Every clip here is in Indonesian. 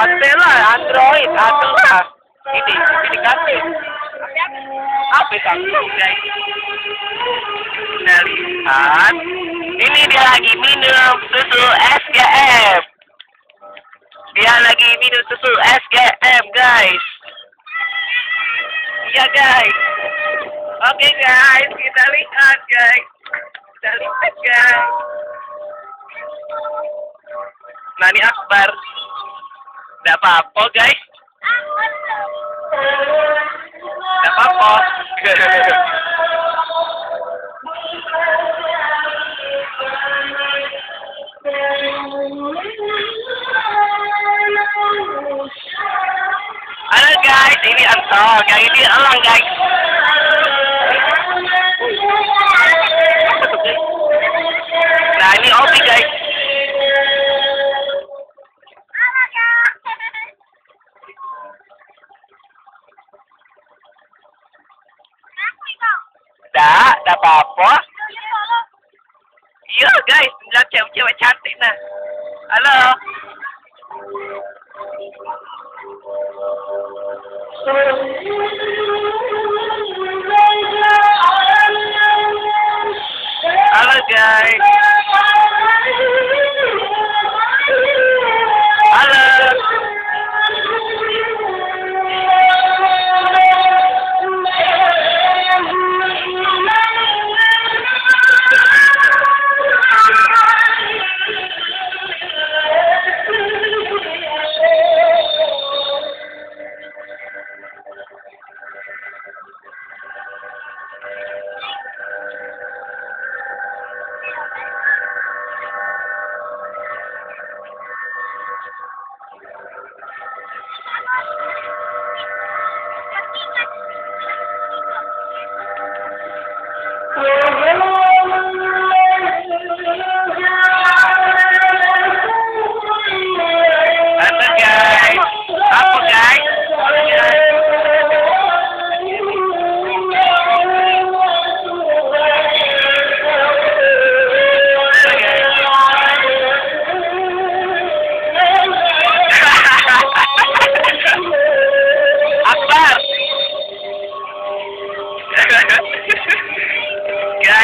Lah, Android, lah. Ini, ini kasih. Apa guys? Kita lihat. Ini dia lagi minum susu SGM. Dia lagi minum susu SGM guys. Iya guys. Oke guys, kita lihat guys. Kita lihat guys. Nani Akbar. Tidak apa-apa guys. Tidak apa-apa. Halo guys, ini Anton. Yang ini Elang guys. Apa-apa. Iya guys, lihat cewek-cewek cantik nah. Halo. Halo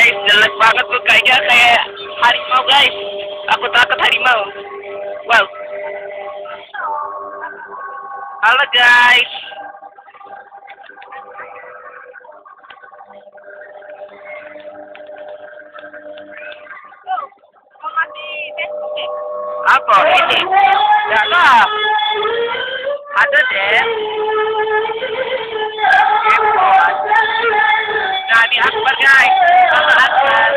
guys, jelek banget tuh kayaknya kayak harimau guys. Aku takut harimau. Wow. Halo guys. Apa ini? Ya lah. Ada deh. Ini Akbar guys. Halo Akbar.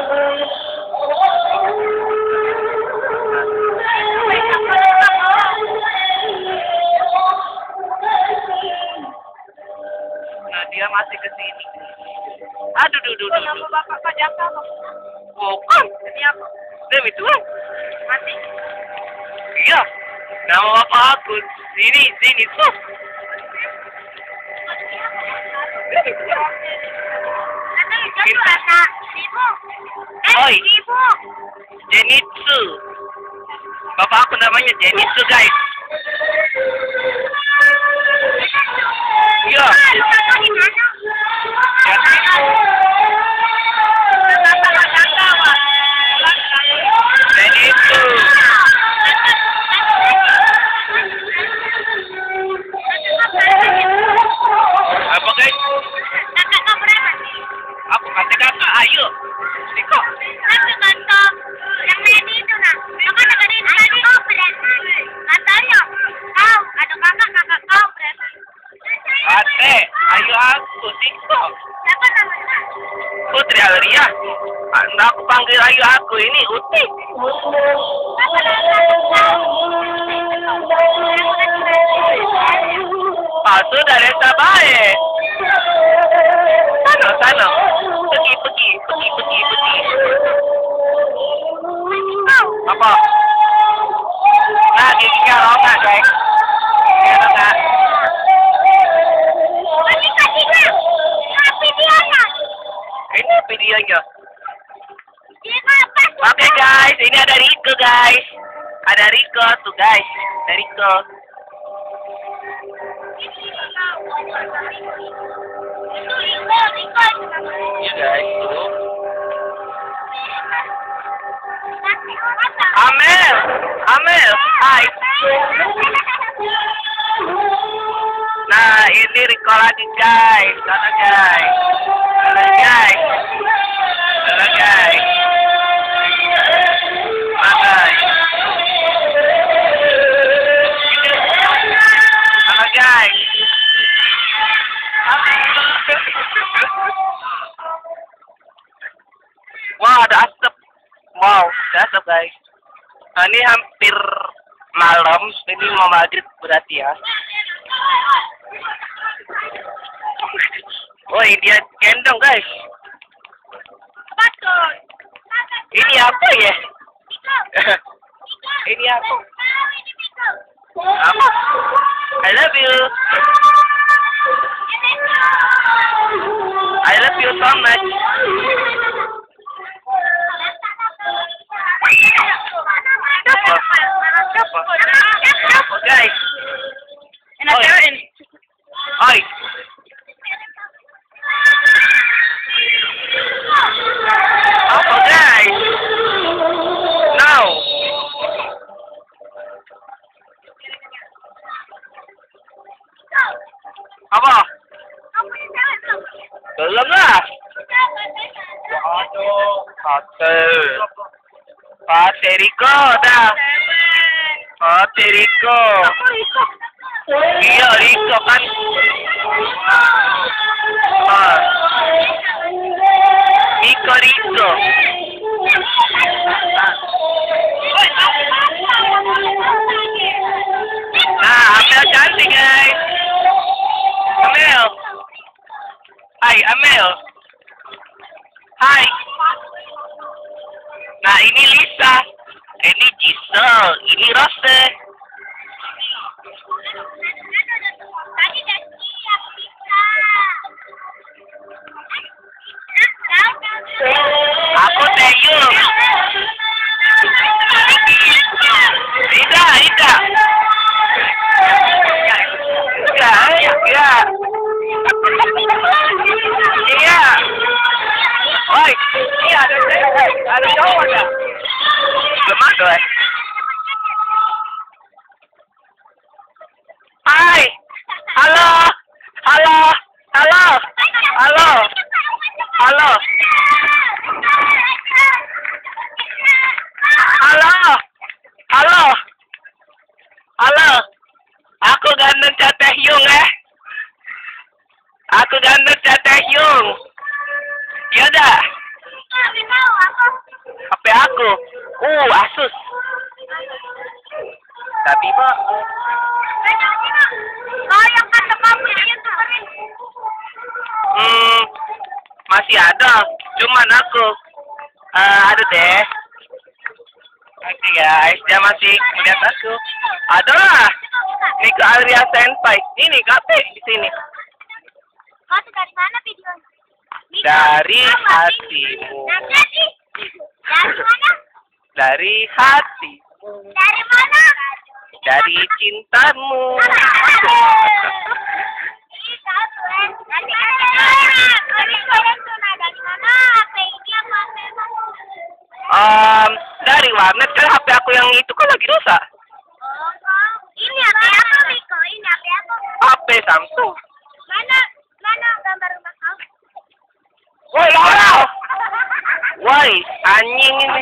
Nah, dia masih ke sini. Aduh, duh, duh, duh, Nama bapak Pak Jaka apa? Bukan. Ini apa? Demi Tuhan. Mati. Iya. Nama bapak aku. Sini, sini, tuh. Demi Tuhan. Nanti itu rasa ibu. Eh, Oi. ibu. Jenitsu. Bapak aku namanya Jenitsu, guys. Ayo aku, Siko. Siapa namanya? Putri Alia. Anda aku panggil ayu aku ini Uti. Apa namanya? Ah, Oke okay, guys, ini ada Riko guys. Ada Riko tuh guys, ada Riko. Iya, guys. Amel, Amel, hai. Nah, ini Riko lagi guys, sana guys. Sana guys. Sana guys. Guys. Nah, ini hampir malam. Ini mau maghrib berarti ya. Woi, dia gendong guys. Ini apa ya? Ini ini Riko. Apa? I love you. I love you so much. Hotel. Paterico, da. Paterico. Tío rico, pan. Mico rico. Nah, ini raste. Aku Teyu. Ida, Ida. Ya, ya. Iya. Iya, iya. iya. ada ada ada ada. ada, tuh. Aku gandeng Cateh Yung. Iya dah. HP aku. Uh, Asus. Tapi Pak, hmm, masih ada. Cuman aku eh ada deh. Oke guys, dia masih melihat aku. Ada lah. Ini ke Arya Senpai. Ini kape di sini. Kau tuh dari mana videonya? Miko, Dari hatimu. Jadi, dari mana? Dari hati. Dari mana? Dari cintamu. Dari dari? Um, dari warnet kan HP aku yang itu kan lagi rusak. Oh. Ini HP apa, Miko? Ini HP apa? HP Samsung. Mana? Woi, Laura! Woi, anjing ini.